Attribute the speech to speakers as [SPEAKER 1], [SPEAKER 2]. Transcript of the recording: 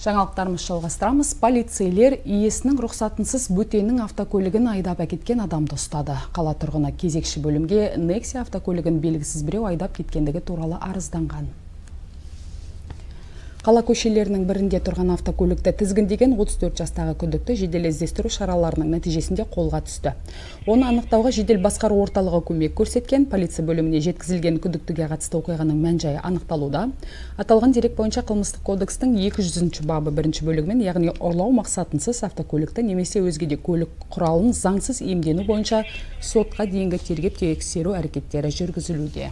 [SPEAKER 1] жаңалықтарымыз жалғастырамыз. Полицейлер иесінің рұқсатынсыз бөтеннің автокөлігін айдап әкеткен адамды ұстады. Қала тұрғыны кезекші бөлімге некси автокөлігін белгісіз біреу айдап кеткендігі туралы арызданған. Қала көшелерінің бірінде тұрған автокөлікті тізгіндеген 34 жастағы күдікті жедел іздестіру шараларының нәтижесінде қолға түсті. Оны анықтауға жедел басқару орталығы көмек көрсеткен, полиция бөліміне жеткізілген күдіктіге қатысты оқиғаның мән-жайы анықталуда. Аталған дерек бойынша қылмыстық кодекстің 200 бабы бірінші бөлігімен, яғни ұрлау мақсатынсыз автокөлікті немесе өзге де көлік құралын заңсыз иемдену бойынша сотқа дейінгі тергеп тексеру әрекеттері жүргізілуде.